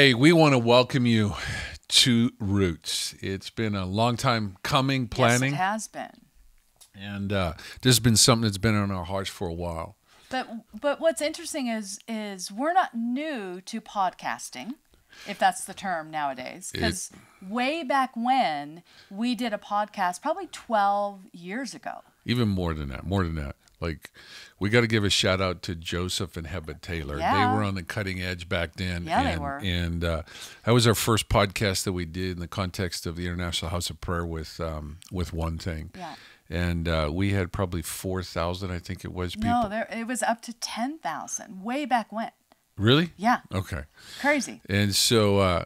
Hey, we want to welcome you to Roots. It's been a long time coming, planning, Yes, it has been. and uh, this has been something that's been on our hearts for a while. But but what's interesting is is we're not new to podcasting, if that's the term nowadays. Because way back when we did a podcast, probably twelve years ago. Even more than that, more than that. Like, we got to give a shout out to Joseph and Heba Taylor. Yeah. They were on the cutting edge back then. Yeah, they and, were. And uh, that was our first podcast that we did in the context of the International House of Prayer with um, with One Thing. Yeah. And uh, we had probably four thousand, I think it was. People. No, there it was up to ten thousand way back when. really? Yeah, Okay. crazy. And so, uh,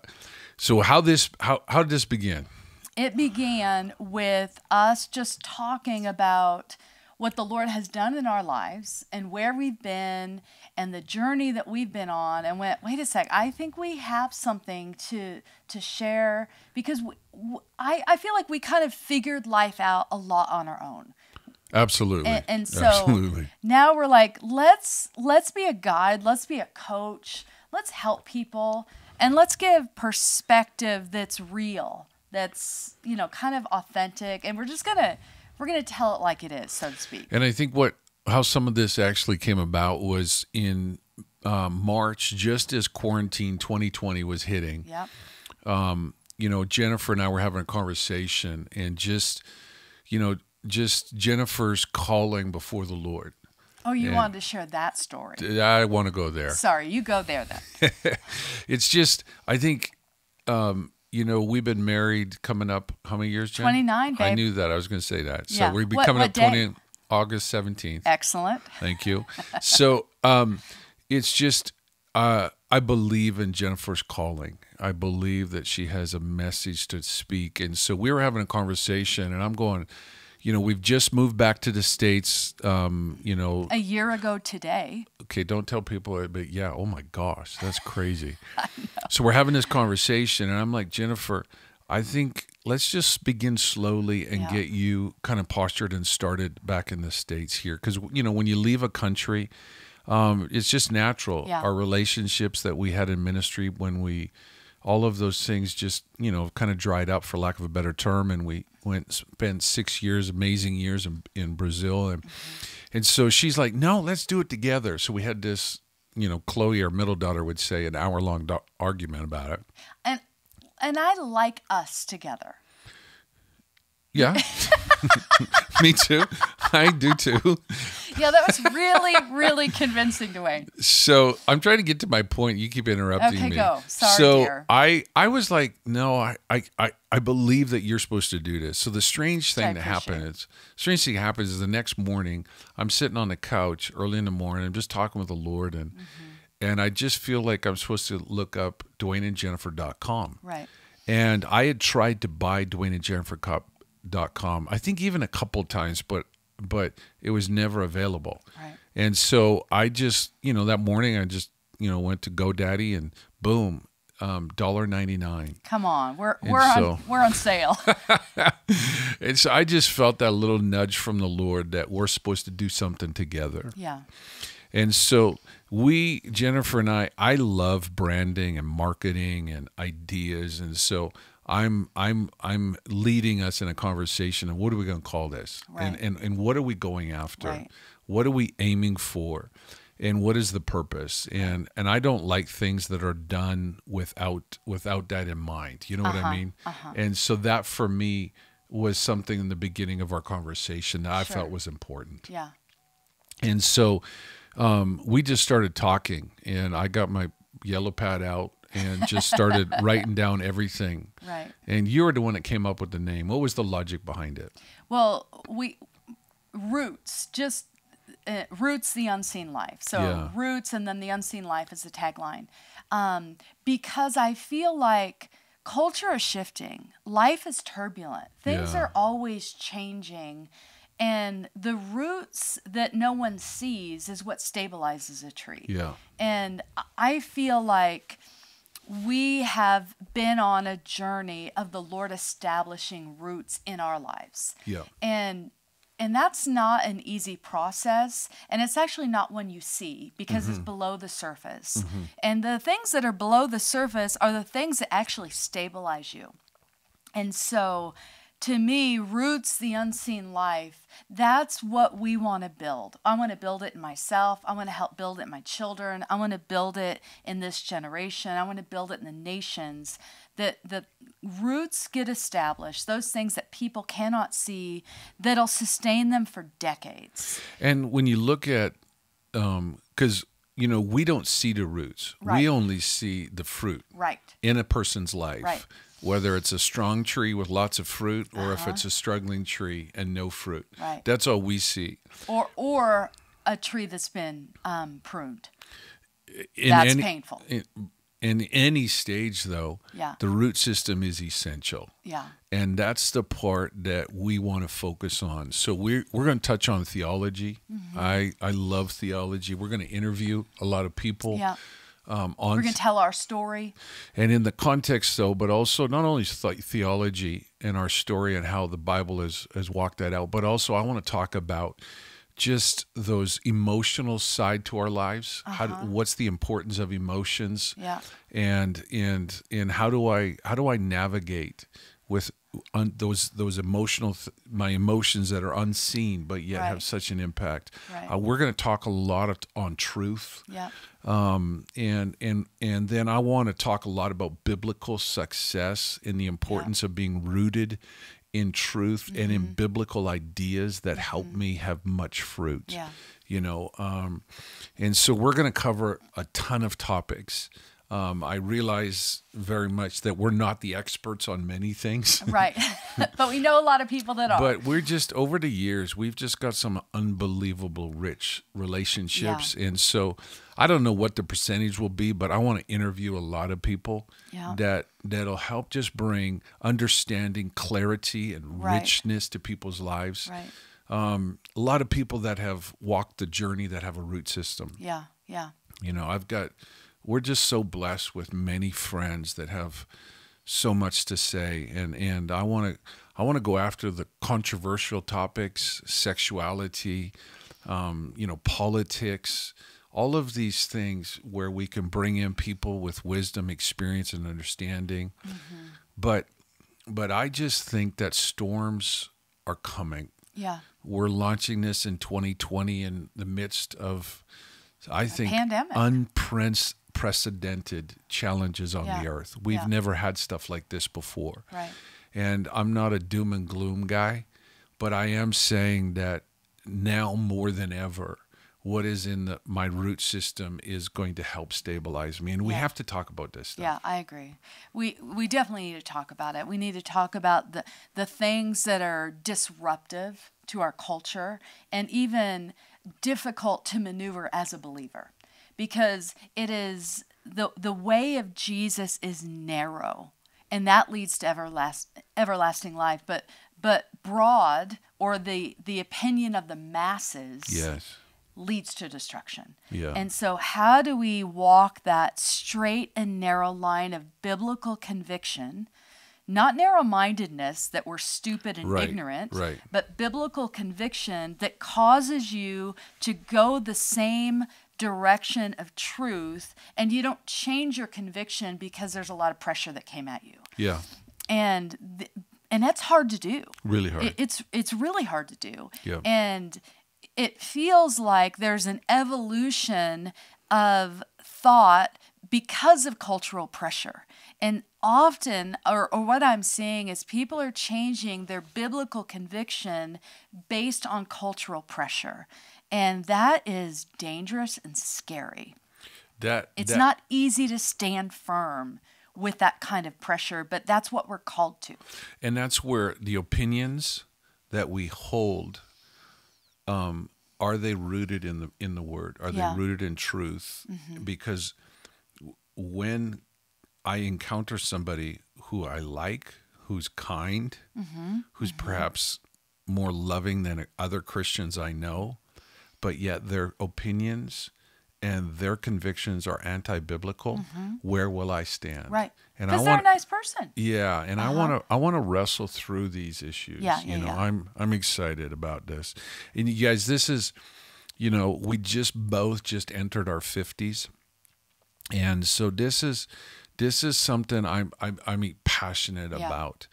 so how this how how did this begin? It began with us just talking about what the Lord has done in our lives and where we've been and the journey that we've been on and went wait a sec I think we have something to to share because we, I feel like we kind of figured life out a lot on our own Absolutely. and, and so Absolutely. now we're like let's let's be a guide let's be a coach let's help people and let's give perspective that's real that's you know kind of authentic and we're just gonna we're gonna tell it like it is so to speak And I think what how some of this actually came about was in um, March, just as quarantine 2020 was hitting. yep You know, Jennifer and I were having a conversation, and just you know, just Jennifer's calling before the Lord. oh you Yeah. wanted to share that story I want to go there. sorry you go there then It's just I think. Um, you know, we've been married coming up how many years, Jen? 29, I knew that. I was going to say that. So Yeah. we've been What- coming what up 20 day? August 17th. excellent Thank you. So um, it's just uh, I believe in Jennifer's calling. I believe that she has a message to speak, and so we were having a conversation, and I'm going, you know, we've just moved back to the states. Um, you know, a year ago today okay, don't tell people, but yeah, oh my gosh, that's crazy. so we're having this conversation, and I'm like, Jennifer, I think let's just begin slowly and Yeah. get you kind of postured and started back in the states here, because you know when you leave a country, um, it's just natural. Yeah. Our relationships that we had in ministry when we. All of those things just, you know, kind of dried up for lack of a better term, and we went spent six years, amazing years in, in Brazil, and and so she's like, no, let's do it together. So we had this, you know, Chloe, our middle daughter, would say an hour long argument about it. and and I like us together Yeah. Me too. I do too. Yeah that was really really convincing Dwayne So I'm trying to get to my point. You keep interrupting Okay, me. go. Sorry, so dear. I I was like, no, I, I I I believe that you're supposed to do this. So the strange I thing that happened appreciate. is strange thing happens is the next morning I'm sitting on the couch early in the morning. I'm just talking with the Lord and Mm-hmm. and I just feel like I'm supposed to look up DwayneandJennifer.com. right And I had tried to buy DwayneandJennifer.com. I think even a couple times, but but it was never available. Right. And so I just, you know, that morning I just, you know, went to GoDaddy and boom, um, dollar ninety nine. Come on, we're we're so- on we're on sale. And so I just felt that little nudge from the Lord that we're supposed to do something together. yeah, And so we, Jennifer and I, I love branding and marketing and ideas. And so I'm I'm I'm leading us in a conversation and what are we going to call this? And, Right. and and and what are we going after? Right. What are we aiming for? And what is the purpose? And and I don't like things that are done without without that in mind. You know what Uh-huh, I mean? And so that for me was something in the beginning of our conversation that I Sure. felt was important. yeah, And so um, we just started talking, and I got my yellow pad out and just started writing down everything. right. And you were the one that came up with the name. What was the logic behind it? Well, we roots just uh, roots the unseen life. So Yeah. roots and then the unseen life is the tagline. Um, because I feel like culture is shifting, life is turbulent, things Yeah. are always changing. And the roots that no one sees is what stabilizes a tree. Yeah. And I feel like we have been on a journey of the Lord establishing roots in our lives. Yeah. And and that's not an easy process. And it's actually not one you see because it's mm-hmm. below the surface. Mm-hmm. And the things that are below the surface are the things that actually stabilize you. And so, to me, roots the unseen life. That's what we want to build. I want to build it in myself. I want to help build it in my children. I want to build it in this generation. I want to build it in the nations. That the roots get established, those things that people cannot see, that'll sustain them for decades. And when you look at, um, because you know we don't see the roots, Right. we only see the fruit Right. in a person's life. Right. Whether it's a strong tree with lots of fruit, or if it's a struggling tree and no fruit, Uh-huh. Right. that's all we see. Or or a tree that's been um, pruned. In That's any, painful. In, in any stage, though, Yeah. the root system is essential. Yeah. And that's the part that we want to focus on. So we're we're going to touch on theology. Mm-hmm. I I love theology. We're going to interview a lot of people. Yeah. Um, on We're going to tell our story. and in the context though, but also not only th- theology and our story and how the Bible has has walked that out, but also I want to talk about just those emotional side to our lives. How do, what's the importance of emotions? Yeah. and and and how do I how do I navigate with un, those those emotional th- my emotions that are unseen but yet Right. have such an impact. Right. Uh, we're going to talk a lot of, on truth, Yeah. Um, and and and then I want to talk a lot about biblical success and the importance of being rooted in truth and in Mm-hmm. biblical ideas that help me have much fruit Yeah. you know um, and so we're going to cover a ton of topics um, i realize very much that we're not the experts on many things Right. but we know a lot of people that are. but we're just over the years we've just got some unbelievable rich relationships and so i don't know what the percentage will be but i want to interview a lot of people Yeah. that that'll help just bring understanding clarity and Right. richness to people's lives right. um, a lot of people that have walked the journey that have a root system Yeah. Yeah. you know i've got we're just so blessed with many friends that have so much to say and and i want to i want to go after the controversial topics sexuality um, you know politics all of these things where we can bring in people with wisdom experience and understanding mm-hmm. but but i just think that storms are coming Yeah. we're launching this in 2020 in the midst of i think pandemic. unprecedented challenges on the earth we've Yeah. never had stuff like this before Right. and i'm not a doom and gloom guy but i am saying that now more than ever what is in the, my root system is going to help stabilize me and we Yeah. have to talk about this stuff Yeah, I agree. We we definitely need to talk about it. We need to talk about the the things that are disruptive to our culture and even difficult to maneuver as a believer. Because it is the the way of Jesus is narrow and that leads to everlast, everlasting life, but but broad or the the opinion of the masses yes leads to destruction. Yeah. And so, how do we walk that straight and narrow line of biblical conviction? Not narrow mindedness that we're stupid and Right, ignorant, right. but biblical conviction that causes you to go the same direction of truth and you don't change your conviction because there's a lot of pressure that came at you. yeah And and that's hard to do. really hard It, it's it's really hard to do. Yeah. And it feels like there's an evolution of thought because of cultural pressure. And often, or, or what I'm seeing is people are changing their biblical conviction based on cultural pressure. And that is dangerous and scary. that It's that- not easy to stand firm with that kind of pressure, but that's what we're called to. and that's where the opinions that we hold um, are they rooted in the in the word? Are Yeah. they rooted in truth? Mm-hmm. Because when i encounter somebody who i like who's kind mm-hmm. who's mm-hmm. perhaps more loving than other christians i know but yet their opinions and their convictions are anti-biblical, where will I stand? Mm-hmm. Right. And I Because they're want a nice person. yeah, and I want to I want to wrestle through these issues. Yeah, yeah, you know, yeah. I'm I'm excited about this. And you guys, this is you know, we just both just entered our 50s. And so this is this is something I'm I'm I'm passionate Yeah. about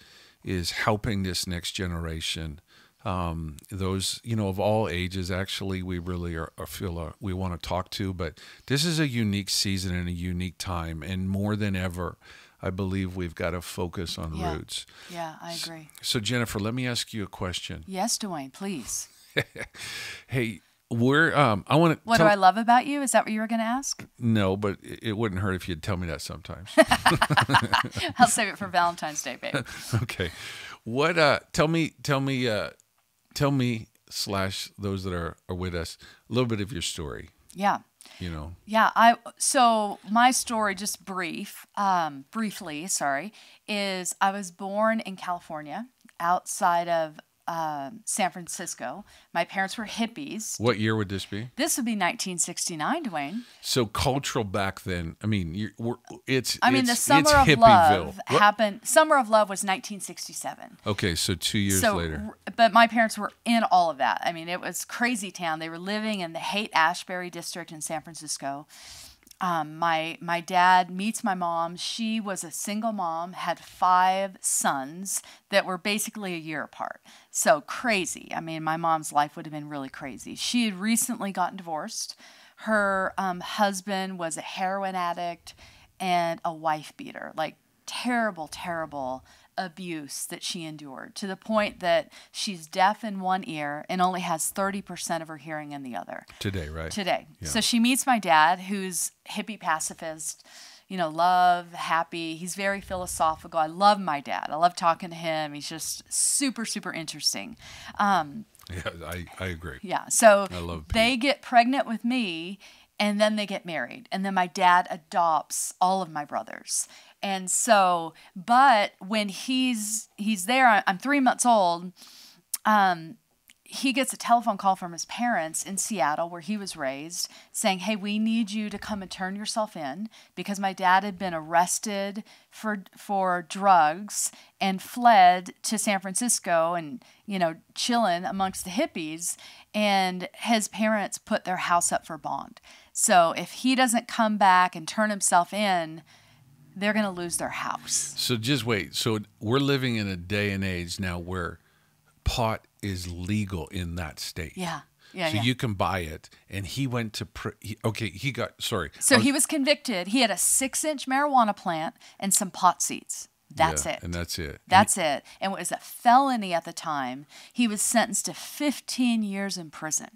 is helping this next generation um, those you know of all ages actually we really are, are feel uh, we want to talk to but this is a unique season and a unique time and more than ever i believe we've got to focus on Yeah. roots Yeah, I agree. so jennifer let me ask you a question Yes, Dwayne, please. hey we're um i want to What do I love about you? Is that what you were going to ask? no but it it wouldn't hurt if you'd tell me that sometimes I'll save it for Valentine's Day, babe. okay what uh tell me tell me uh tell me slash those that are, are with us a little bit of your story Yeah. you know Yeah, I so my story just brief, um, briefly, sorry, is I was born in California, outside of um, San Francisco. My parents were hippies. what year would this be This would be 1969, Dwayne. So cultural back then. I mean, it's. I mean, the Summer of Love What? happened. Summer of Love was 1967. Okay, so two years so, later. but my parents were in all of that. I mean, it was crazy town. They were living in the Haight Ashbury district in San Francisco. Um, my my dad meets my mom. She was a single mom, had five sons that were basically a year apart. So crazy. I mean, my mom's life would have been really crazy. She had recently gotten divorced. Her um, husband was a heroin addict and a wife beater. Like terrible, terrible abuse that she endured to the point that she's deaf in one ear and only has 30% of her hearing in the other Today, right? today. Yeah. So she meets my dad, who's hippie pacifist, you know, love, happy. He's very philosophical. I love my dad. I love talking to him. He's just super, super interesting. Um, Yeah, I, I agree. yeah. So I love they get pregnant with me and then they get married. And then my dad adopts all of my brothers. And so, but when he's he's there, I'm three months old. Um, he gets a telephone call from his parents in Seattle, where he was raised, saying, Hey, we need you to come and turn yourself in because my dad had been arrested for, for drugs and fled to San Francisco and, you know, chilling amongst the hippies. And his parents put their house up for bond. So if he doesn't come back and turn himself in, they're going to lose their house. So just wait. So we're living in a day and age now where pot is legal in that state. Yeah. Yeah. so yeah. you can buy it, and he went to. Pr- he, okay, he got. Sorry. So was- he was convicted. He had a six inch marijuana plant and some pot seeds. That's yeah, it. And that's it. That's it. And it was a felony at the time. He was sentenced to 15 years in prison.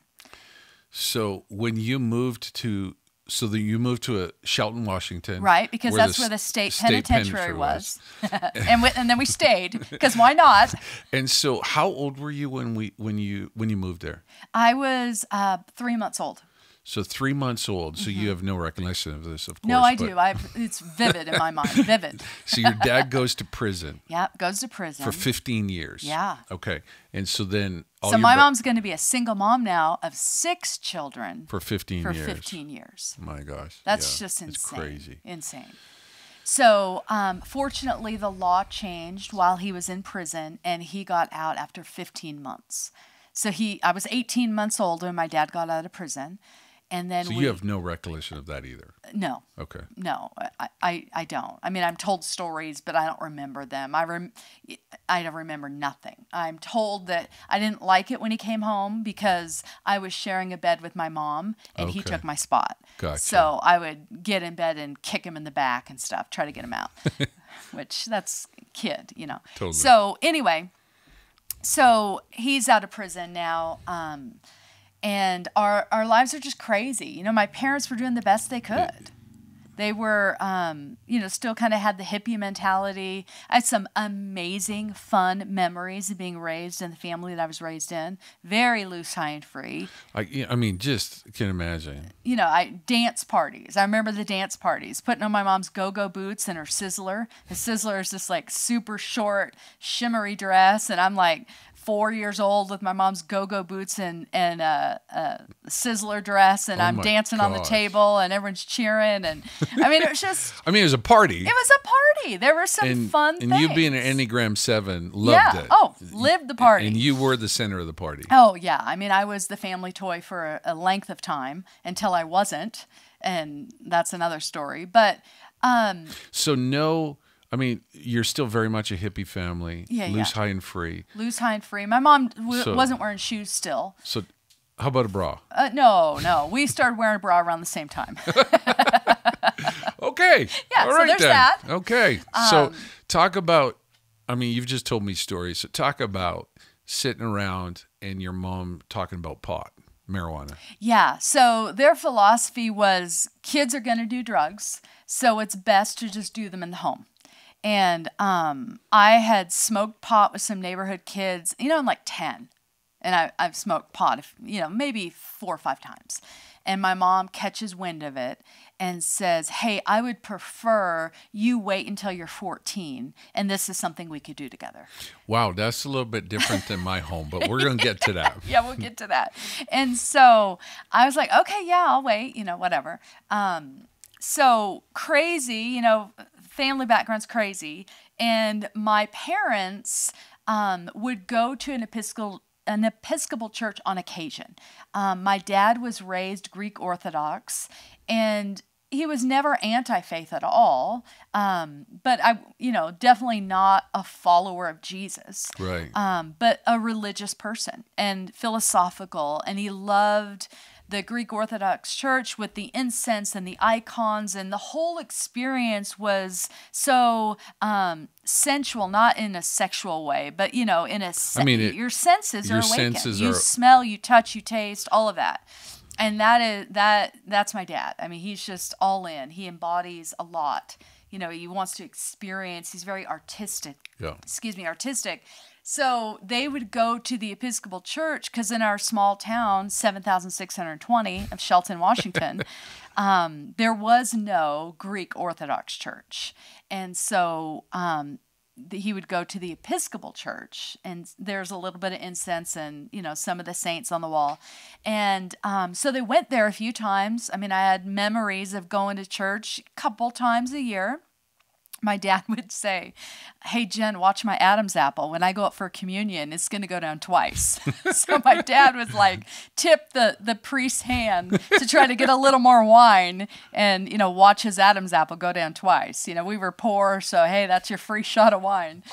So when you moved to, so that you moved to a Shelton, Washington, Right, because where that's the where the s- state, penitentiary, penitentiary was. and, we, and then we stayed because why not? And so, how old were you when we when you when you moved there? I was uh, three months old. So three months old. So you have no recollection of this, of course. Mm-hmm. No, I do. I it's vivid in my mind. Vivid. So your dad goes to prison Yeah, goes to prison. for 15 years. Yeah. Okay. And so then all so my bro- mom's going to be a single mom now of six children for 15 for years. 15 years. My gosh. That's Yeah, just insane. It's crazy. Insane. So, um, fortunately, the law changed while he was in prison, and he got out after 15 months. So he, I was 18 months old when my dad got out of prison, and then So we, you have no recollection of that either. no, Okay. no, I, I, I don't. I mean, I'm told stories, but I don't remember them. I rem- I don't remember nothing. I'm told that I didn't like it when he came home because I was sharing a bed with my mom, and he took my spot. Gotcha. So I would get in bed and kick him in the back and stuff, try to get him out. Which that's kid, you know. Totally. So anyway, so he's out of prison now. Um, and our our lives are just crazy. You know, my parents were doing the best they could. They were, um, you know, still kind of had the hippie mentality. I had some amazing, fun memories of being raised in the family that I was raised in. Very loose, high and free. I, I mean, just can imagine. You know, I dance parties. I remember the dance parties, putting on my mom's go-go boots and her sizzler. The sizzler is this like super short, shimmery dress, and I'm like four years old with my mom's go-go boots and and a, a sizzler dress, and Oh I'm dancing on the table, and everyone's cheering, and I mean, it was just I mean, it was a party. it was a party. There were some and fun and things. you being an Enneagram 7 loved yeah. it. Oh, lived the party. And you were the center of the party. Oh yeah, I mean, I was the family toy for a, a length of time until I wasn't, and that's another story. But um, So no, I mean, you're still very much a hippie family, Yeah, loose, yeah. high, and free. loose, high, and free. My mom w- So- wasn't wearing shoes still. So how about a bra? Uh, no, no, we started wearing a bra around the same time. Okay. Yeah, All so right there's then. that. Um, Okay. so talk about, I mean, you've just told me stories. So talk about sitting around and your mom talking about pot, marijuana. Yeah. So their philosophy was kids are going to do drugs, so it's best to just do them in the home. And um, I had smoked pot with some neighborhood kids, you know, I'm like 10. And I, I've smoked pot, if- you know, maybe four or five times. And my mom catches wind of it and says, Hey, I would prefer you wait until you're 14, and this is something we could do together. Wow, that's a little bit different than my home, but we're going to get to that. yeah, we'll get to that. And so I was like, okay, yeah, I'll wait, you know, whatever. Um, so crazy, you know, family background's crazy. And my parents um, would go to an Episcopal an Episcopal church on occasion. Um, my dad was raised Greek Orthodox, and he was never anti-faith at all. Um, but I, you know, definitely not a follower of Jesus Right. um, but a religious person and philosophical. And he loved the Greek Orthodox Church with the incense and the icons, and the whole experience was so um, sensual, not in a sexual way, but you know, in a se- I mean, it- your senses your are awakened. senses you are- smell, you touch, you taste, all of that. And that is that that's my dad. I mean, he's just all in. He embodies a lot. You know, he wants to experience. He's very artistic Yeah. excuse me, artistic. So they would go to the Episcopal Church because in our small town, 7,620 of Shelton, Washington, um, there was no Greek Orthodox church. And so um, th- he would go to the Episcopal Church, and there's a little bit of incense and, you know, some of the saints on the wall. And um, so they went there a few times. I mean, I had memories of going to church a couple times a year my dad would say, Hey, Jen, watch my Adam's apple. When I go up for communion, it's going to go down twice. so my dad was like, tip the, the priest's hand to try to get a little more wine and, you know, watch his Adam's apple go down twice. You know, we were poor, so hey, that's your free shot of wine.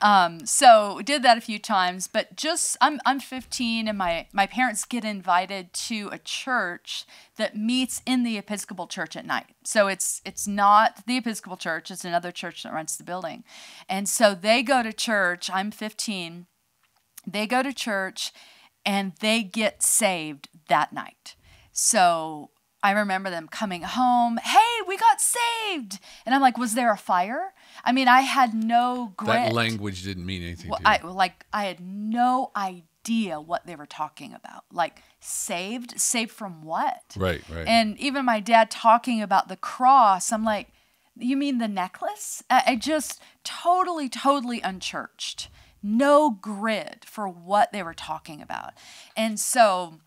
Um, so we did that a few times, but just I'm I'm 15 and my my parents get invited to a church that meets in the Episcopal church at night. So it's it's not the Episcopal church, it's another church that rents the building. And so they go to church, I'm 15. They go to church and they get saved that night. So I remember them coming home, hey, we got saved. And I'm like, was there a fire? I mean, I had no grit. That language didn't mean anything Well, to you. I like I had no idea what they were talking about. Like saved, saved from what? right, right. And even my dad talking about the cross, I'm like, you mean the necklace? I, I just totally, totally unchurched. No grid for what they were talking about. And so,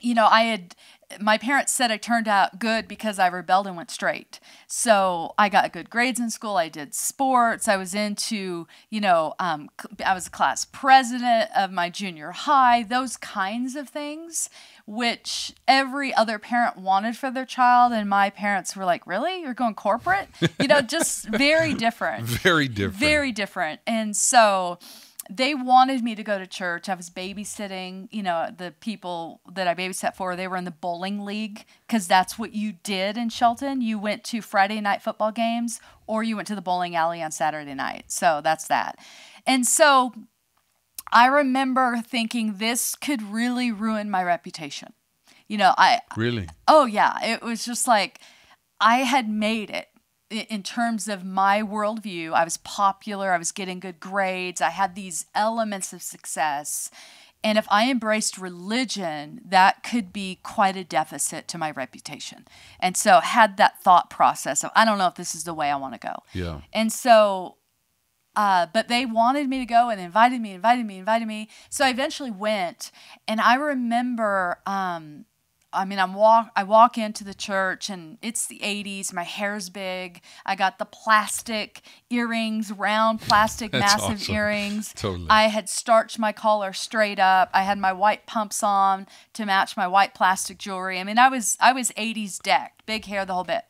you know, I had my parents said I turned out good because I rebelled and went straight. So I got good grades in school. I did sports. I was into, you know, um, I was a class president of my junior high, those kinds of things, which every other parent wanted for their child. And my parents were like, really? You're going corporate? You know, just very different Very different. very different. And so they wanted me to go to church. I was babysitting, you know, the people that I babysat for, they were in the bowling league because that's what you did in Shelton. You went to Friday night football games or you went to the bowling alley on Saturday night. So that's that. And so I remember thinking this could really ruin my reputation. You know, I Really? Oh yeah, it was just like I had made it in terms of my worldview. I was popular. I was getting good grades. I had these elements of success. And if I embraced religion, that could be quite a deficit to my reputation. And so had that thought process of, I don't know if this is the way I want to go. Yeah. And so Uh, but they wanted me to go and invited me, invited me, invited me. So I eventually went, and I remember. Um, I mean, I'm walk. I walk into the church, and it's the '80s. My hair's big. I got the plastic earrings, round plastic, massive awesome. earrings. Totally. I had starched my collar straight up. I had my white pumps on to match my white plastic jewelry. I mean, I was I was '80s decked, big hair, the whole bit.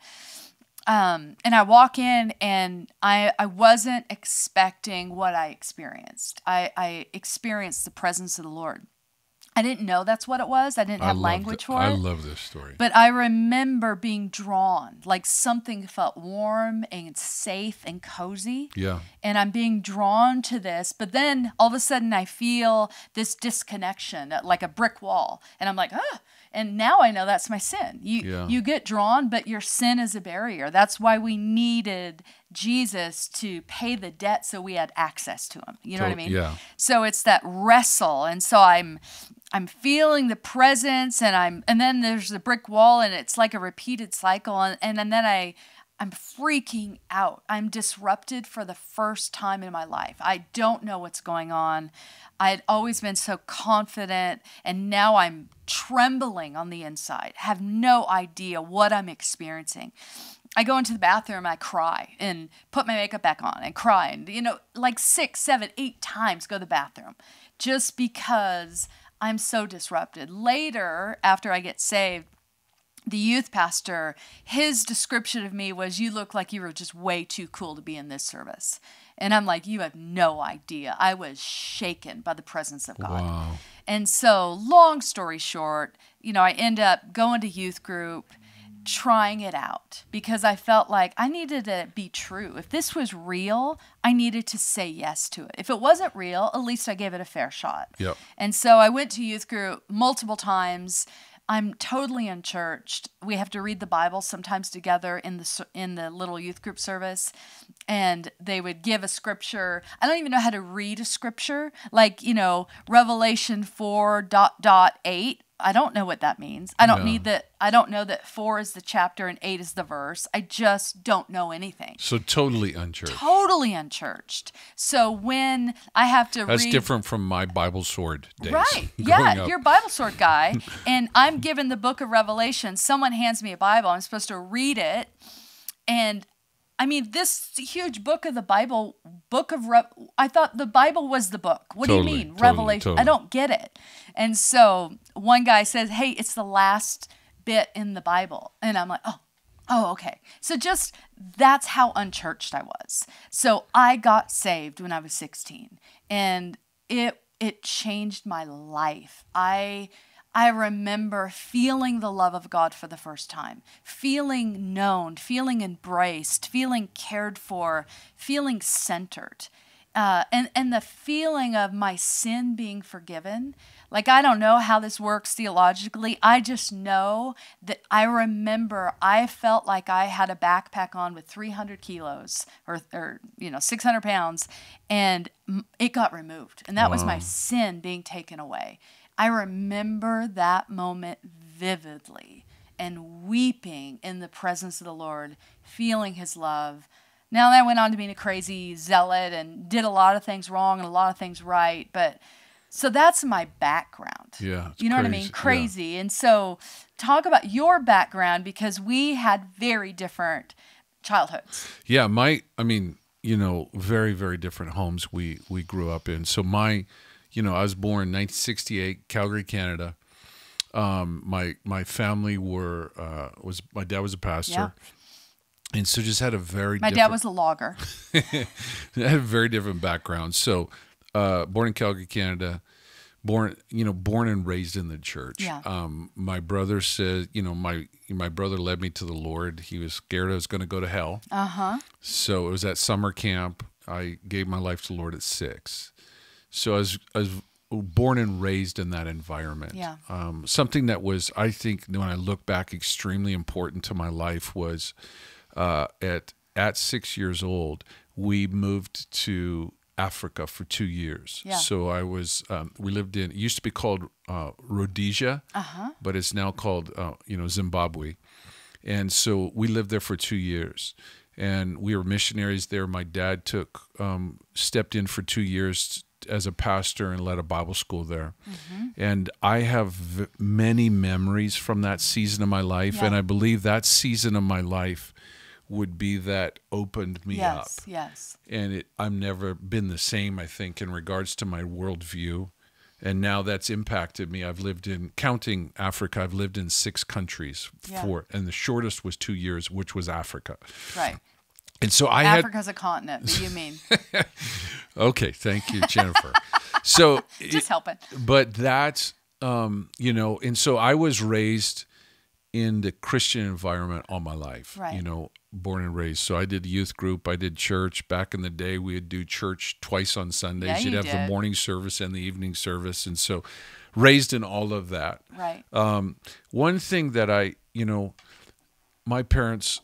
Um, and I walk in, and I I wasn't expecting what I experienced. I I experienced the presence of the Lord. I didn't know that's what it was. I didn't have love language for I love this story. But I remember being drawn, like something felt warm and safe and cozy. yeah. And I'm being drawn to this. But then all of a sudden I feel this disconnection, uh, like a brick wall. And I'm like, ah. And now I know that's my sin. You Yeah. you get drawn, but your sin is a barrier. That's why we needed Jesus to pay the debt so we had access to him. You know what I mean? yeah. So it's that wrestle. And so I'm I'm feeling the presence and I'm and then there's the brick wall and it's like a repeated cycle and, and, and then I I'm freaking out. I'm disrupted for the first time in my life. I don't know what's going on. I had always been so confident and now I'm trembling on the inside. Have no idea what I'm experiencing. I go into the bathroom, I cry and put my makeup back on and cry and you know, like six, seven, eight times go to the bathroom just because I'm so disrupted. Later, after I get saved, the youth pastor, his description of me was, You look like you were just way too cool to be in this service. And I'm like, You have no idea. I was shaken by the presence of God. Wow. And so, long story short, you know, I end up going to youth group, trying it out because I felt like I needed to be true. If this was real, I needed to say yes to it. If it wasn't real, at least I gave it a fair shot. Yep. And so I went to youth group multiple times. I'm totally unchurched. We have to read the Bible sometimes together in the in the little youth group service, and they would give a scripture. I don't even know how to read a scripture, like you know Revelation four dot dot eight. I don't know what that means. I don't No. need that. I don't know that four is the chapter and eight is the verse. I just don't know anything. So totally unchurched. Totally unchurched. So when I have to That's read different from my Bible sword days. Right. Yeah, up. you're Bible sword guy. and I'm given the book of Revelation. Someone hands me a Bible. I'm supposed to read it. And I mean, this huge book of the Bible, book of Re- I thought the Bible was the book. What do you mean, totally, Revelation? I don't get it. And so one guy says, "Hey, it's the last bit in the Bible," and I'm like, "Oh, oh, okay." So just that's how unchurched I was. So I got saved when I was 16, and it it changed my life. I I remember feeling the love of God for the first time, feeling known, feeling embraced, feeling cared for, feeling centered. Uh, and, and the feeling of my sin being forgiven. Like, I don't know how this works theologically. I just know that I remember I felt like I had a backpack on with 300 kilos or, or you know, 600 pounds, and it got removed. And that was my sin being taken away. I remember that moment vividly and weeping in the presence of the Lord, feeling his love. Now I went on to being a crazy zealot and did a lot of things wrong and a lot of things right, but so that's my background. Yeah, You know what I mean? crazy, yeah. Crazy. And so talk about your background because we had very different childhoods. Yeah, my I mean, you know, very very different homes we we grew up in. So my, you know, I was born in 1968, Calgary, Canada. Um, my my family were uh, was my dad was a pastor, and so just had a very My dad was a logger. had a very different background. So, uh, born in Calgary, Canada, born you know born and raised in the church. Yeah. Um, my brother said, you know, my my brother led me to the Lord. He was scared I was going to go to hell. Uh huh. So it was at summer camp. I gave my life to the Lord at six. So I was, I was born and raised in that environment. Yeah. Um, something that was, I think, when I look back, extremely important to my life was uh, at at six years old, we moved to Africa for two years. Yeah. So I was, um, we lived in, it used to be called uh, Rhodesia, Uh-huh. but it's now called, uh, you know, Zimbabwe. And so we lived there for two years. and we were missionaries there. My dad took um, stepped in for two years as a pastor and led a Bible school there. And I have v- many memories from that season of my life, Yeah. and I believe that season of my life would be that opened me up yes, yes. and it I've never been the same. I think in regards to my worldview, and now that's impacted me. I've lived in counting Africa. I've lived in six countries Yeah. for, and the shortest was two years, which was Africa. Right. And so I had Africa's a continent, but you mean okay. Thank you, Jennifer. so just helping. but that's um you know and so i was raised in the christian environment all my life Right. you know born and raised. So i did youth group i did church. Back in the day we would do church twice on sundays. Yeah, you'd you have the morning service and the evening service. And so raised in all of that. Right. um one thing that i you know my parents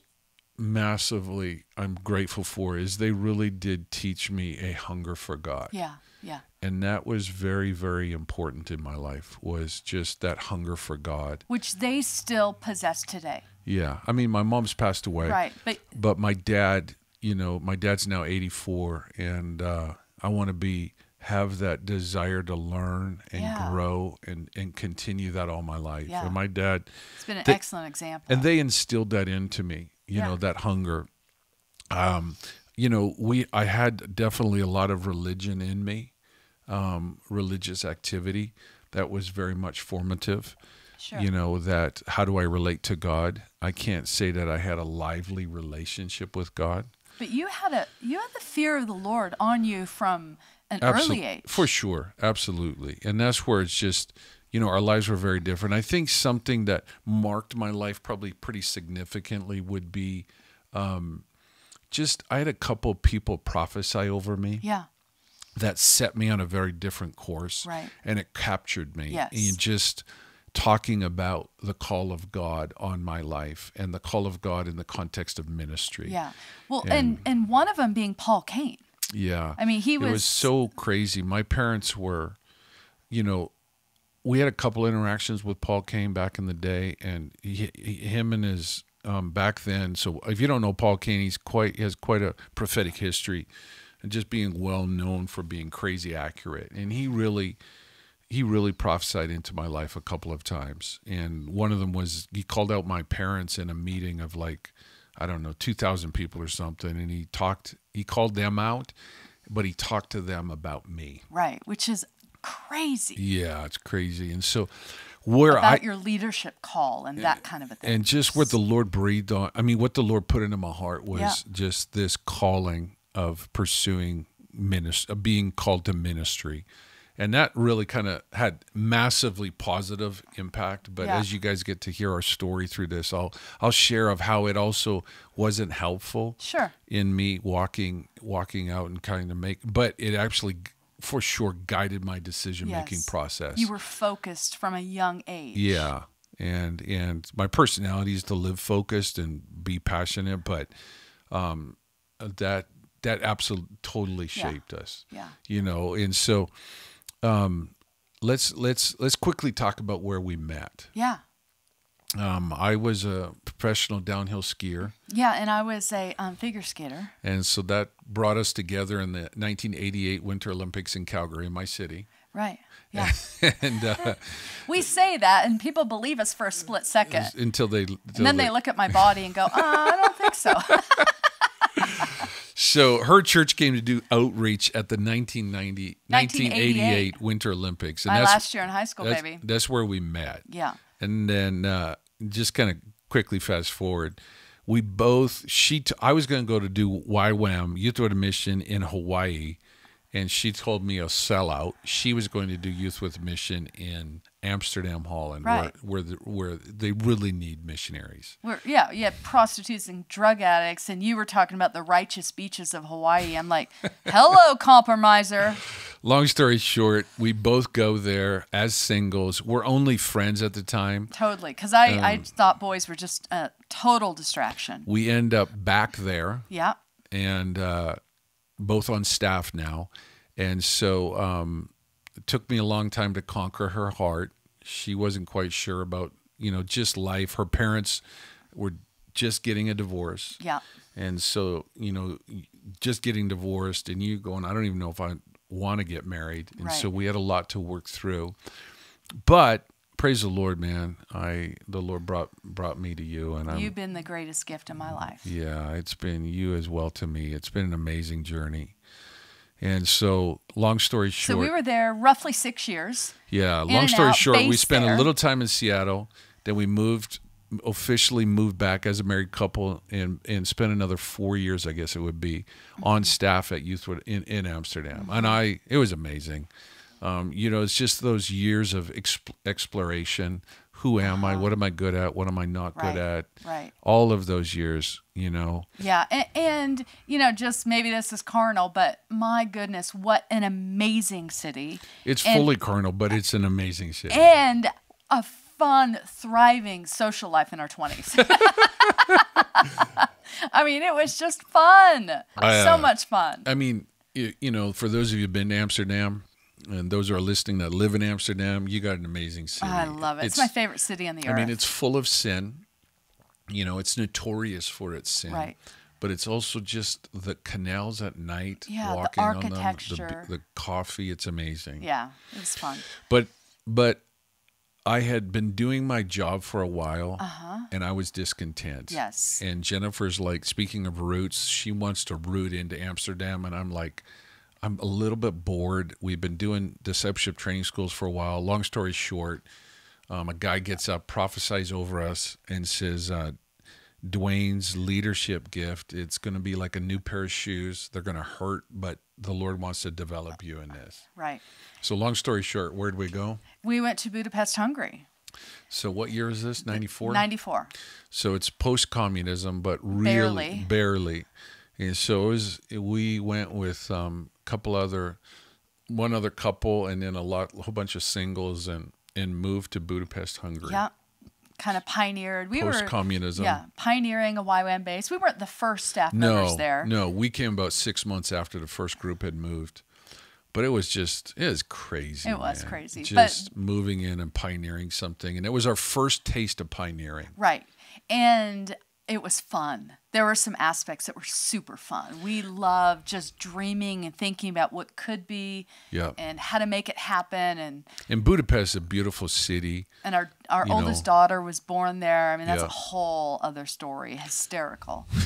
massively i'm grateful for is they really did teach me a hunger for god. Yeah. Yeah. and that was very very important in my life was just that hunger for god Which they still possess today. yeah i mean my mom's passed away Right. But but my dad you know my dad's now 84 and uh, i want to be have that desire to learn and Yeah. grow and and continue that all my life Yeah. and my dad it's been an They- excellent example. and they instilled that into me you Yeah. know that hunger um you know we i had definitely a lot of religion in me um religious activity that was very much formative sure. you know that how do i relate to god i can't say that i had a lively relationship with god But you had a you had the fear of the Lord on you from an Absol- early age. For sure, absolutely. And that's where it's just, you know, our lives were very different. I think something that marked my life probably pretty significantly would be um, just I had a couple people prophesy over me Yeah. That set me on a very different course. Right. And it captured me. Yes. And just talking about the call of God on my life and the call of God in the context of ministry. Yeah. Well, and and one of them being Paul Cain. Yeah. I mean, he it was was- so crazy. My parents were, you know, we had a couple interactions with Paul Cain back in the day, and he, he, him and his um, back then. So if you don't know Paul Cain, he's quite he has quite a prophetic history, and just being well known for being crazy accurate. And he really, he really prophesied into my life a couple of times. And one of them was he called out my parents in a meeting of like, I don't know, 2,000 people or something. And he talked, he called them out, but he talked to them about me. Right. Which is crazy. Yeah, it's crazy. And so where About I, your leadership call and that kind of a thing. and just what the Lord breathed on, I mean, what the Lord put into my heart was Yeah. just this calling of pursuing ministry, being called to ministry. And that really kind of had massively positive impact. But Yeah. as you guys get to hear our story through this, I'll I'll share of how it also wasn't helpful Sure. in me walking walking out and kind of make, but it actually for sure guided my decision making Yes. process. You were focused from a young age. Yeah. And and my personality is to live focused and be passionate, but um that that absolutely totally Yeah. shaped us. Yeah. You know, and so um let's let's let's quickly talk about where we met. Yeah. Um I was a professional downhill skier Yeah. And I was a um, figure skater. and so that brought us together in the 1988 Winter Olympics in Calgary in my city. Right. Yeah. and uh, we say that and people believe us for a split second. until they And then they look at my body and go, oh, I don't think so. So her church came to do outreach at the 1990, 1988 Winter Olympics. My last year in high school, that's, baby. That's where we met. Yeah. And then uh, just kind of quickly fast forward, we both, she, t- I was going to go to do YWAM, Youth with Mission in Hawaii. And she told me a sellout. She was going to do Youth with Mission in Amsterdam, Holland, Right. where, where, the, where they really need missionaries. We're, yeah, you had prostitutes and drug addicts, and you were talking about the righteous beaches of Hawaii. I'm like, hello, compromiser. Long story short, we both go there as singles. We're only friends at the time. Totally. Because I, Um, I thought boys were just a total distraction. We end up back there Yeah. and uh, both on staff now. And so um, it took me a long time to conquer her heart. She wasn't quite sure about, you know, just life. Her parents were just getting a divorce. Yeah. and so you know, just getting divorced, and you going, I don't even know if I want to get married, and so we had a lot to work through. But praise the Lord, man! I the Lord brought brought me to you, and I'm You've been the greatest gift in my life. yeah, it's been you as well to me. It's been an amazing journey. And so, long story short, So we were there roughly six years. yeah, long story out, short, we spent a little time in Seattle. Then we moved, officially moved back as a married couple, and and spent another four years, I guess it would be, Mm-hmm. on staff at Youthwood in in Amsterdam. And I, it was amazing. Um, you know, it's just those years of exp- exploration. Who am I? What am I good at? What am I not good Uh-huh. At? right. All of those years, you know. Yeah, and, and you know, just maybe this is carnal, but my goodness, what an amazing city, It's And- fully carnal, but it's an amazing city. and a fun, thriving social life in our twenties. I mean, it was just fun, I, so uh, much fun. I mean, you, you know, for those of you who've been to Amsterdam, and those who are listening that live in Amsterdam, you got an amazing city. I love it. It's, my favorite city on the I earth. mean, it's full of sin. You know, it's notorious for its sin. Right. But it's also just the canals at night, Yeah, the walking on architecture. them, the, the coffee. It's amazing. yeah, it was fun. But but I had been doing my job for a while, and I was discontent. Uh-huh. Yes. And Jennifer's like, speaking of roots, she wants to root into Amsterdam, and I'm like, I'm a little bit bored. We've been doing discipleship training schools for a while. Long story short, um, a guy gets up, prophesies over us, and says, uh, Dwayne's leadership gift, it's going to be like a new pair of shoes. They're going to hurt, but the Lord wants to develop you in this. Right. So, long story short, where'd we go? We went to Budapest, Hungary, So, what year is this? 94? 94. So, it's post communism, but really, Barely. barely. And so, it was, we went with um, couple other, one other couple, and then a lot, a whole bunch of singles, and, and moved to Budapest, Hungary. Yeah. Kind of pioneered. We were Post communism. Yeah, pioneering a YWAM base. We weren't the first staff members No, there. no, we came about six months after the first group had moved, but it was just it was crazy. It was man. crazy, but- Just moving in and pioneering something, and it was our first taste of pioneering. Right. And it was fun. There were some aspects that were super fun. We loved just dreaming and thinking about what could be Yeah, and how to make it happen and and Budapest is a beautiful city. and our our oldest know. daughter was born there. I mean, that's Yeah. a whole other story. Hysterical.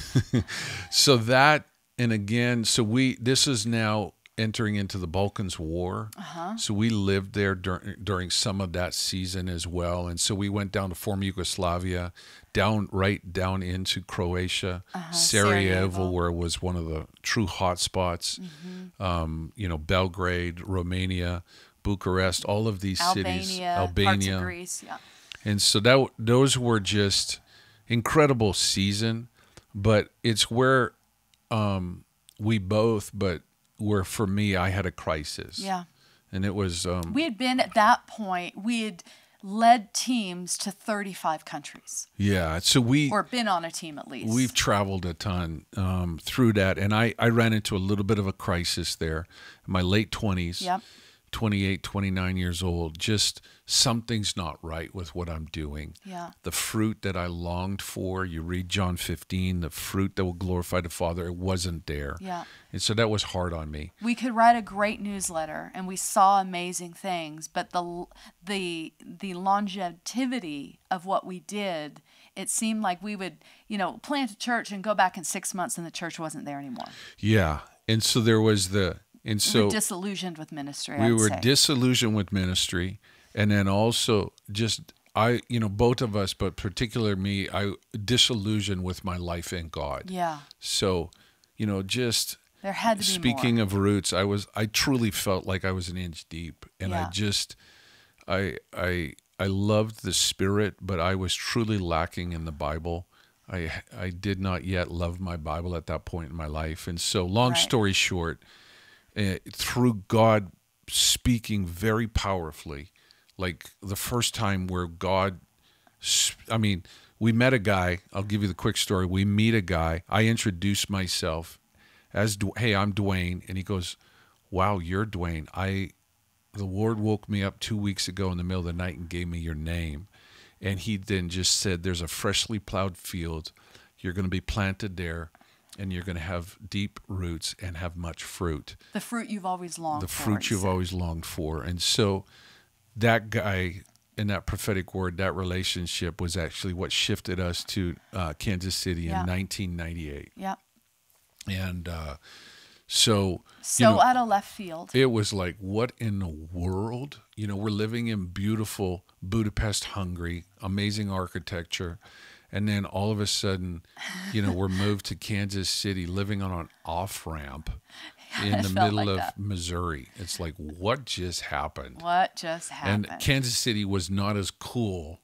So that, and again, so we this is now entering into the Balkans War. Uh-huh. So we lived there dur- during some of that season as well, and so we went down to former Yugoslavia, down right down into Croatia, Sarajevo, Uh-huh. Sarajevo. where it was one of the true hotspots. Mm-hmm. Um, you know, Belgrade, Romania. Bucharest, all of these cities, Albania, parts Albania, Greece. Yeah. and so that those were just incredible season but it's where um we both but where for me i had a crisis Yeah. and it was um We had been at that point, we had led teams to 35 countries yeah so we or been on a team at least. we've traveled a ton um through that and i i ran into a little bit of a crisis there in my late 20s Yep. 28 29 years old just something's not right with what i'm doing Yeah. the fruit that I longed for. You read John 15, the fruit that will glorify the Father, it wasn't there. Yeah. And so that was hard on me. we could write a great newsletter and we saw amazing things but the the the longevity of what we did it seemed like we would you know plant a church and go back in six months and the church wasn't there anymore Yeah. And so there was the, and we so were disillusioned with ministry we were say. disillusioned with ministry. And then also just, I, you know, both of us, but particular me, I disillusioned with my life in God. yeah So, you know, just there had to be speaking more. of roots, I was, I truly felt like I was an inch deep. And I just, I, I, I loved the spirit, but I was truly lacking in the Bible. I, I did not yet love my Bible at that point in my life. And so, long Right. story short, uh, through God speaking very powerfully, like the first time where God, I mean, we met a guy. I'll give you the quick story. We meet a guy. I introduce myself as, hey, I'm Dwayne, and he goes, "Wow, you're Dwayne. I, the Lord woke me up two weeks ago in the middle of the night and gave me your name." And he then just said, "There's a freshly plowed field. You're going to be planted there." And you're going to have deep roots and have much fruit. The fruit you've always longed The for. fruit you've said. always longed for. And so that guy and that prophetic word, that relationship was actually what shifted us to uh, Kansas City Yeah. in 1998. Yeah. And uh, so, So you know, out of left field. it was like, what in the world? You know, we're living in beautiful Budapest, Hungary, amazing architecture. And then all of a sudden, you know, we're moved to Kansas City, living on an off ramp in the middle like of that. Missouri. It's like, what just happened? What just happened? And Kansas City was not as cool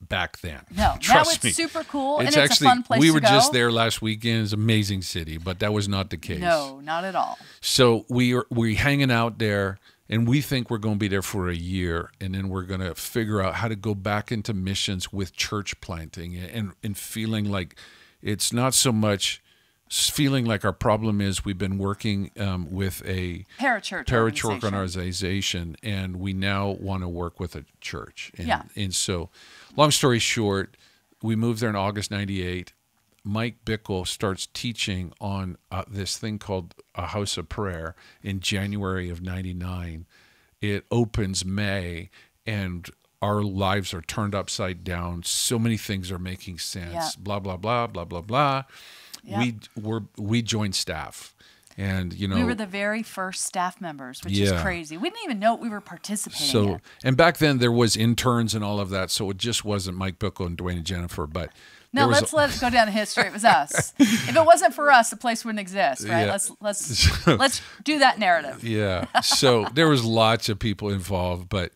back then. no, now Trust it's me. super cool It's and it's actually a fun place we to were go. just there last weekend. It's an amazing city, but that was not the case. No, not at all. So we are we hanging out there, and we think we're going to be there for a year, and then we're going to figure out how to go back into missions with church planting, and and feeling like it's not so much feeling like our problem is we've been working um, with a Parachurch. parachurch organization. organization, and we now want to work with a church. And, Yeah. And so, long story short, we moved there in August '98. Mike Bickle starts teaching on uh, this thing called a House of Prayer in January of '99. It opens May, and our lives are turned upside down. So many things are making sense. Yeah. Blah blah blah blah blah blah. Yeah. We were we joined staff, and you know We were the very first staff members, which is crazy. We didn't even know we were participating So, in. and back then there was interns and all of that, so it just wasn't Mike Bickle and Dwayne and Jennifer, but No, let's let it go down the history. It was us. if it wasn't for us, the place wouldn't exist, right? Yeah. Let's let's let's do that narrative. yeah. So there was lots of people involved, but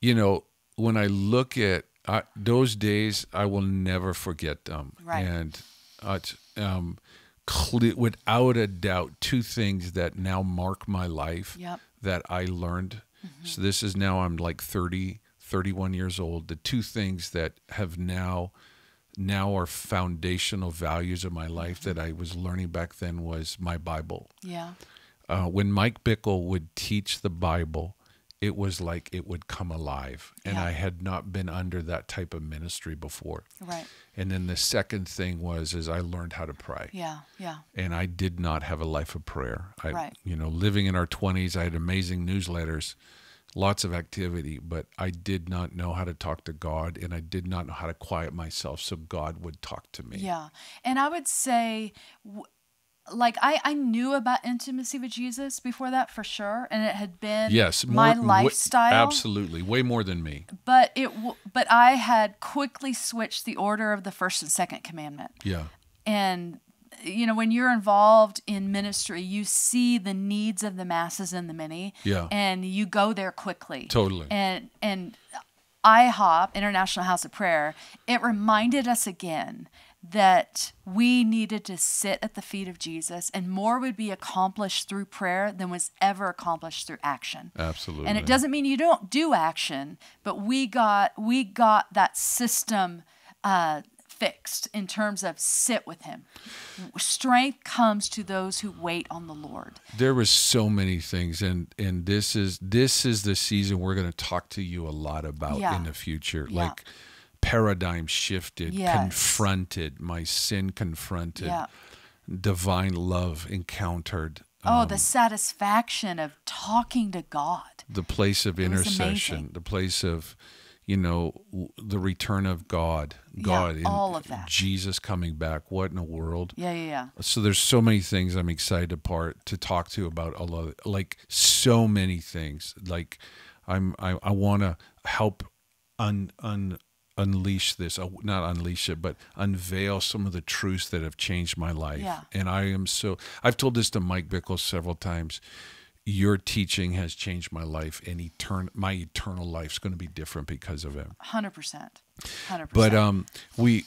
you know, when I look at I, those days, I will never forget them. Right. And uh, um, cle- without a doubt, two things that now mark my life Yep. that I learned. Mm-hmm. So this is now I'm like 30, 31 years old. The two things that have now now are foundational values of my life that I was learning back then was my Bible. Yeah. Uh, when Mike Bickle would teach the Bible, it was like it would come alive. And Yeah. I had not been under that type of ministry before. Right. And then the second thing was is I learned how to pray. Yeah. Yeah. And I did not have a life of prayer. I, Right. You know, living in our 20s, I had amazing newsletters, lots of activity, but I did not know how to talk to God and I did not know how to quiet myself so God would talk to me. Yeah. And I would say, like, I, I knew about intimacy with Jesus before that for sure. And it had been Yes, my more- wa- lifestyle. absolutely, way more than me. But it, w- but I had quickly switched the order of the first and second commandment. Yeah. and you know when you're involved in ministry you see the needs of the masses and the many Yeah. and you go there quickly Totally. and and ihop international house of prayer it reminded us again that we needed to sit at the feet of jesus and more would be accomplished through prayer than was ever accomplished through action Absolutely. and it doesn't mean you don't do action but we got we got that system uh, fixed in terms of sit with him strength comes to those who wait on the lord there was so many things and and this is this is the season we're going to talk to you a lot about Yeah. in the future Yeah. like paradigm shifted Yes. confronted my sin confronted Yeah. divine love encountered oh um, the satisfaction of talking to god the place of intercession the place of you know the return of god. God and all of that. jesus coming back. What in the world? Yeah yeah yeah. So there's so many things I'm excited to part to talk to about a lot like so many things. Like I'm I, I want to help un un unleash this. Uh, not unleash it but unveil some of the truths that have changed my life. Yeah. and I am so I've told this to Mike Bickle several times your teaching has changed my life and etern- my eternal life's going to be different because of it 100% 100% but um, we,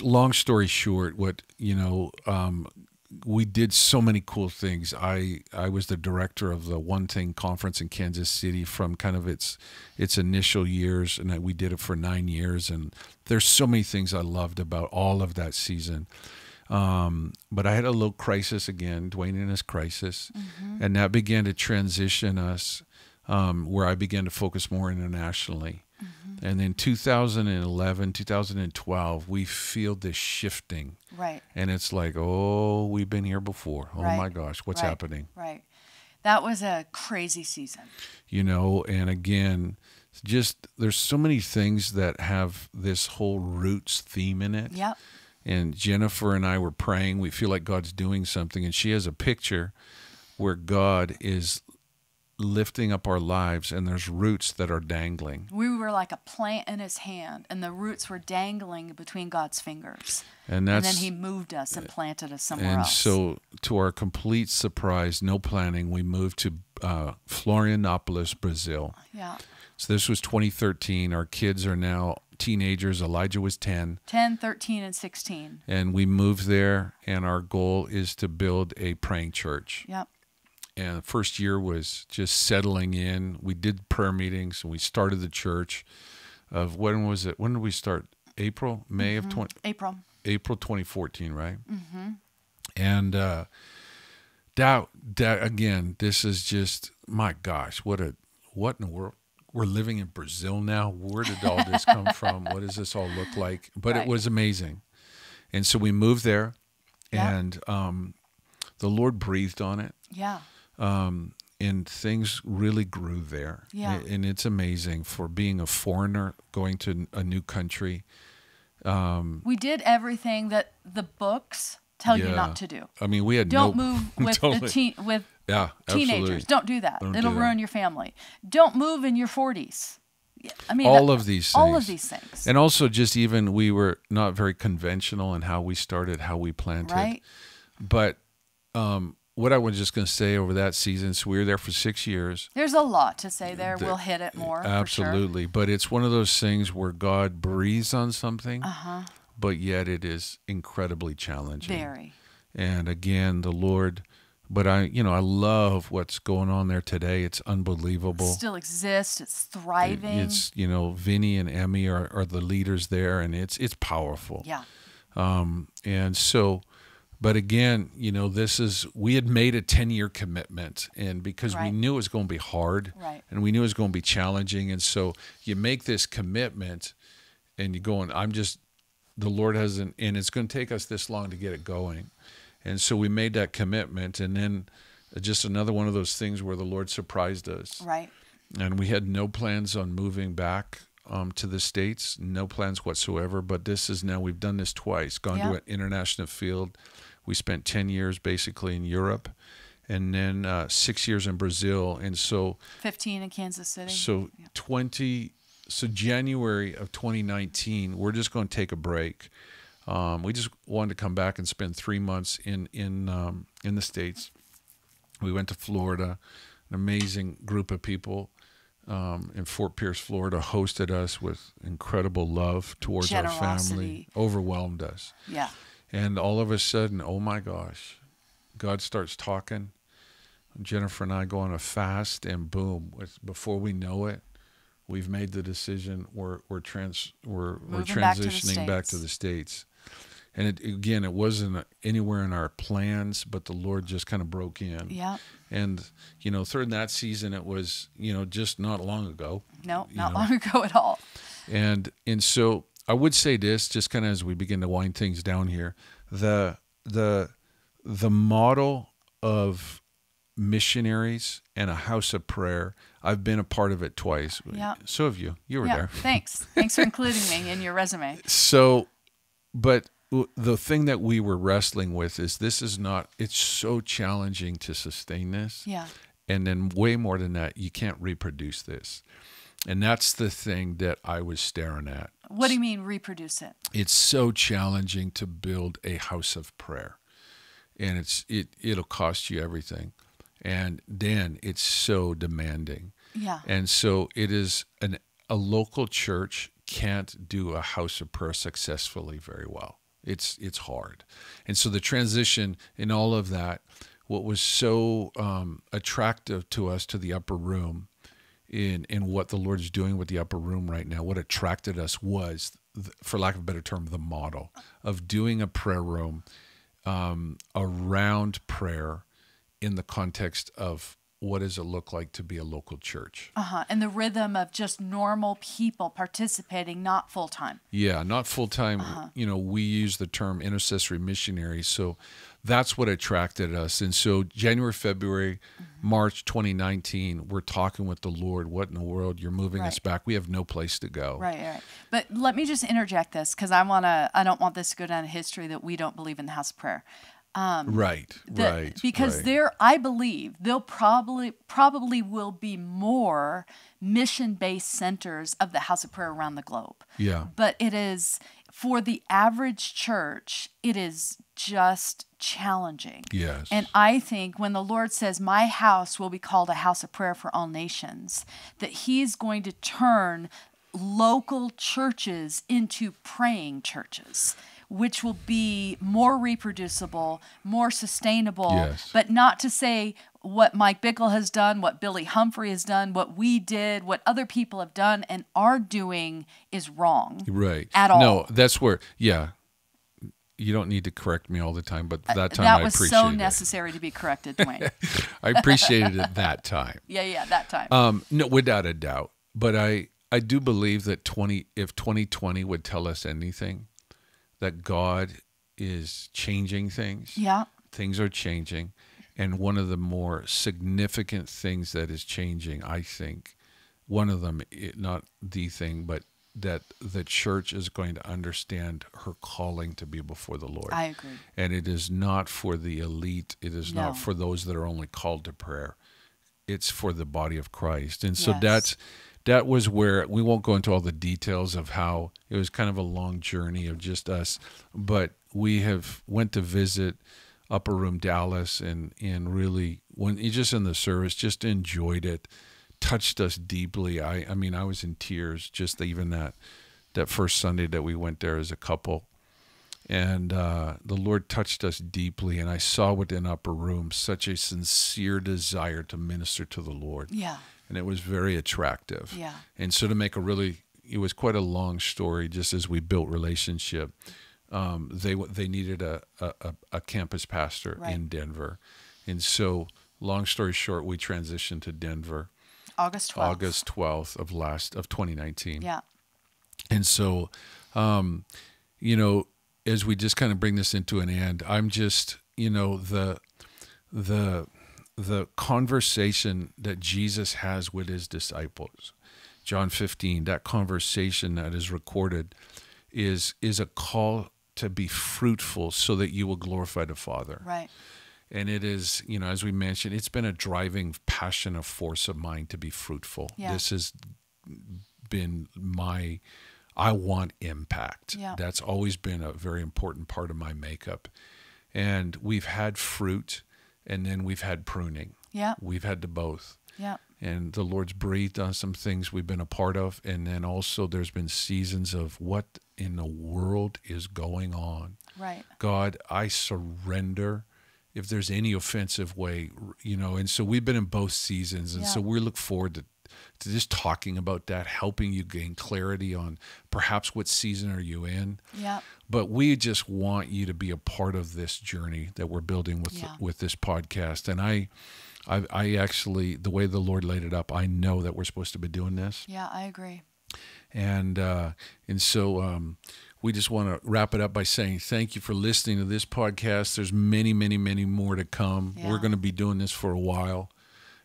long story short, what you know, um, we did so many cool things. I I was the director of the One Thing conference in Kansas City from kind of its its initial years, and I, we did it for nine years. And there's so many things I loved about all of that season. Um, but I had a little crisis again, Dwayne in his crisis, and that began to transition us um, where I began to focus more internationally. And then 2011, 2012, we feel this shifting Right. And it's like, oh, we've been here before. Oh Right. my gosh, what's Right. happening? Right. That was a crazy season. You know, and again, just there's so many things that have this whole roots theme in it. Yep. And Jennifer and I were praying. We feel like God's doing something. And she has a picture where God is lifting up our lives and there's roots that are dangling. We were like a plant in his hand, and the roots were dangling between God's fingers. And And then he moved us and planted us somewhere and else. so to our complete surprise, no planning, we moved to uh, Florianopolis, Brazil. yeah. So this was 2013. Our kids are now teenagers. Elijah was 10. 10, 13, and 16. And we moved there, and our goal is to build a praying church. Yep. and the first year was just settling in. We did prayer meetings and we started the church. Of when was it? When did we start? April, May of twenty April. April twenty fourteen, right? Mm-hmm. And uh, doubt, doubt again. This is just my gosh, what a what in the world. We're living in Brazil now. Where did all this come from? What does this all look like? But Right. it was amazing. And so we moved there, Yeah. and um, the Lord breathed on it Yeah. um, and things really grew there. Yeah. And it's amazing for being a foreigner going to a new country. Um, We did everything that the books tell you not to do. I mean, we had Don't no move with totally. the teen, with Yeah, teenagers. absolutely. Don't do that. Don't It'll that. ruin your family. Don't move in your 40s. I mean, All that- of these All of things. these things. And also, just even we were not very conventional in how we started, how we planted. right? But um, what I was just going to say over that season, so we were there for six years. There's a lot to say there. The- we'll hit it more. Absolutely. But it's one of those things where God breathes on something, Uh huh. but yet it is incredibly challenging. Very. and again the lord but i you know i love what's going on there today it's unbelievable It Still exists. It's It- thriving. it's you know vinny and emmy are, are the leaders there and it's it's powerful yeah. um and so but again you know this is we had made a 10 year commitment and because we knew it was going to be hard Right. and we knew it was going to be challenging and so you make this commitment and you go and i'm just the lord hasn't and it's going to take us this long to get it going and so we made that commitment and then just another one of those things where the lord surprised us Right. and we had no plans on moving back um, to the states no plans whatsoever but this is now we've done this twice gone Yeah. to an international field we spent 10 years basically in europe and then uh, six years in brazil and so 15 in Kansas City. so 20 so january of 2019 we're just going to take a break um, we just wanted to come back and spend three months in in um, in the states we went to florida an amazing group of people um, in fort pierce florida hosted us with incredible love towards our family overwhelmed us yeah. and all of a sudden, oh my gosh, God starts talking. Jennifer and I go on a fast, and boom! Before we know it, we've made the decision. We're we're trans we're we're Moving back to transitioning back to the states. And it, again, it wasn't anywhere in our plans, but the Lord just kind of broke in. Yeah. And you know, third in that season, it was you know just not long ago. No, not know. long ago at all. And and so I would say this, just kind of as we begin to wind things down here, the the the model of missionaries and a house of prayer. I've been a part of it twice. Yeah. So have you. You were yeah. there. Thanks. Thanks for including me in your resume. So, but the thing that we were wrestling with is this is not. It's so challenging to sustain this. Yeah. And then, way more than that, you can't reproduce this. And that's the thing that I was staring at. What do you mean reproduce it? It's so challenging to build a house of prayer. And it's it it'll cost you everything. And then it's so demanding. Yeah. And so it is an a local church can't do a house of prayer successfully very well. It's it's hard. And so the transition in all of that, what was so um, attractive to us to the upper room in in what the Lord is doing with the upper room right now, what attracted us was, for lack of a better term, the model of doing a prayer room um, around prayer in the context of what does it look like to be a local church. Uh-huh. And the rhythm of just normal people participating, not full time. Yeah, not full time. Uh-huh. You know, we use the term intercessory missionary. So that's what attracted us. And so January, February, March 2019, we're talking with the Lord. What in the world? You're moving us back. We have no place to go. Right, right. But let me just interject this because I want to. I don't want this to go down in history that we don't believe in the house of prayer. Um, right. The- right. Because right. there, I believe there'll probably probably will be more mission-based centers of the house of prayer around the globe. Yeah. But it is for the average church, it is just challenging. Yes. And I think when the Lord says, My house will be called a house of prayer for all nations, that He's going to turn local churches into praying churches, which will be more reproducible, more sustainable, Yes. but not to say what Mike Bickle has done, what Billy Humphrey has done, what we did, what other people have done and are doing is wrong. Right. at all. No, that's where, yeah. You don't need to correct me all the time, but that time that I was so it. necessary to be corrected, Dwayne. I appreciated it that time. yeah, yeah, that time. Um, no, without a doubt. But I, I do believe that twenty, if twenty twenty would tell us anything, that God is changing things. yeah. Things are changing, and one of the more significant things that is changing, I think, one of them, it, not the thing, but that the church is going to understand her calling to be before the Lord I agree. and it is not for the elite it is No. not for those that are only called to prayer it's for the body of christ and so Yes. that's that was where we won't go into all the details of how it was kind of a long journey of just us but we have went to visit upper room dallas and and really when just in the service just enjoyed it touched us deeply. I i mean i was in tears just even that that first sunday that we went there as a couple. And uh, the Lord touched us deeply, and I saw within upper room such a sincere desire to minister to the Lord, Yeah. And it was very attractive. Yeah. And so to make a really, it was quite a long story. Just as we built relationship, um, they they needed a a, a- campus pastor Right. in Denver, and so long story short, we transitioned to Denver August 12th. August twelfth of last of twenty nineteen. Yeah. And so, um, you know, as we just kind of bring this into an end, I'm just, you know, the the the conversation that Jesus has with his disciples, John 15, that conversation that is recorded is is a call to be fruitful so that you will glorify the Father. Right. And it is, you know, as we mentioned, it's been a driving passion, a force of mine to be fruitful. Yeah. This has been my, I want impact. Yeah. That's always been a very important part of my makeup. And we've had fruit and then we've had pruning. Yeah. We've had the both. Yeah. And the Lord's breathed on some things we've been a part of. And then also there's been seasons of what in the world is going on. Right. God, I surrender if there's any offensive way, you know. And so we've been in both seasons, and so we look forward to to just talking about that, helping you gain clarity on perhaps what season are you in. Yeah. But we just want you to be a part of this journey that we're building with Yeah. with this podcast. And I, I, I actually, the way the Lord laid it up, I know that we're supposed to be doing this Yeah. I agree. and uh, and so um, we just want to wrap it up by saying thank you for listening to this podcast. There's many, many, many more to come. Yeah. We're going to be doing this for a while,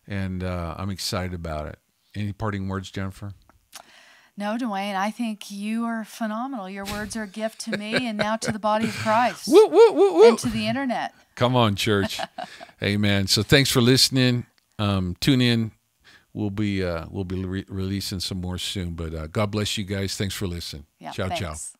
and uh, I'm excited about it. Any parting words, Jennifer? No, Dwayne, I think you are phenomenal. Your words are a gift to me and now to the body of Christ Woo, woo, woo, woo. and to the internet. Come on, church. Amen. So thanks for listening. Um, tune in. We'll be uh, we'll be re- releasing some more soon. But uh, God bless you guys. Thanks for listening. Yeah. ciao, ciao. thanks.